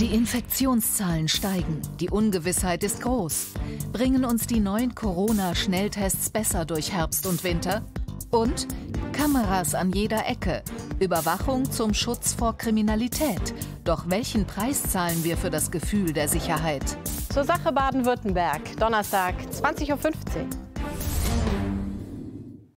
Die Infektionszahlen steigen, die Ungewissheit ist groß. Bringen uns die neuen Corona-Schnelltests besser durch Herbst und Winter? Und Kameras an jeder Ecke, Überwachung zum Schutz vor Kriminalität. Doch welchen Preis zahlen wir für das Gefühl der Sicherheit? Zur Sache Baden-Württemberg, Donnerstag, 20.15 Uhr.